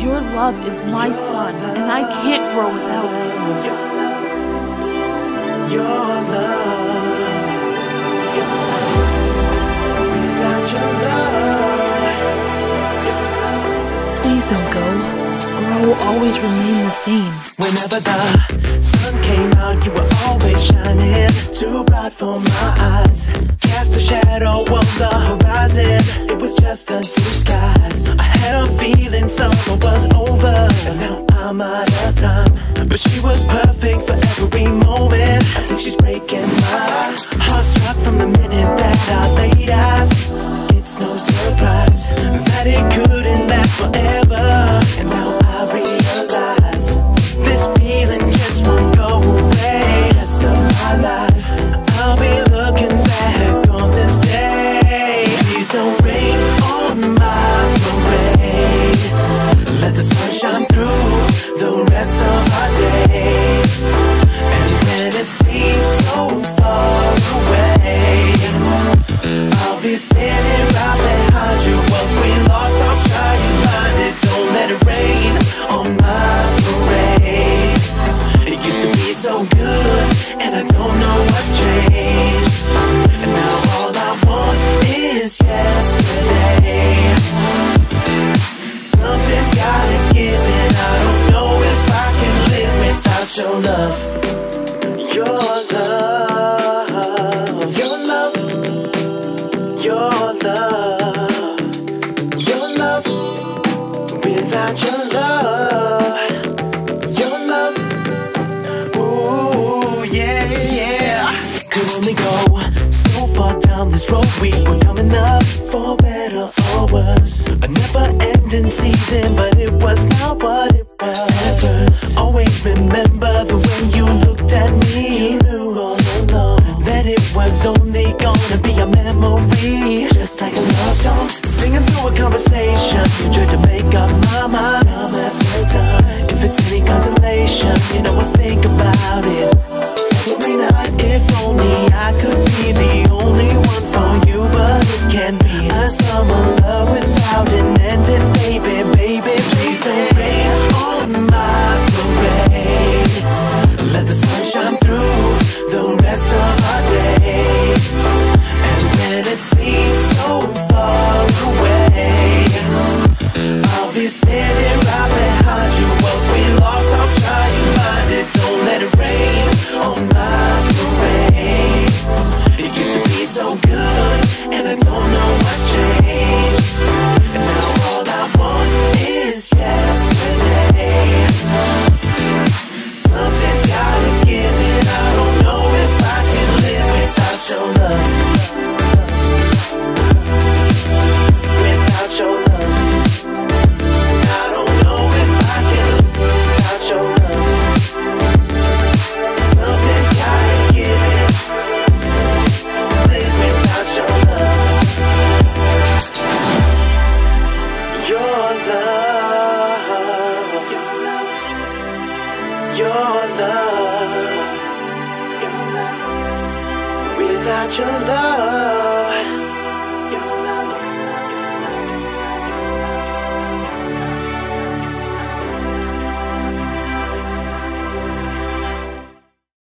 Your love is my sun, and I can't grow without you. Your love. Please don't go, or I will always remain the same. Whenever the sun came out, you were always shining too bright for my eyes. Cast a shadow on the horizon, it was just a disguise. I'm out of time. But she was perfect for every moment. I think she's breaking my heart, struck from the minute that I laid eyes. Standing right behind you. What we lost, I'll try and find it. Don't let it rain down this road we were coming up for better or worse. A never ending season, but it was not what it was. Always remember the way you looked at me. You knew all along that it was only gonna be a memory. Just like a love song, singing through a conversation. You tried to make up my mind time after time. If it's any consolation, you know right behind you. What we lost, I'll try and find it. Don't let it rain love. Your love. Without your love.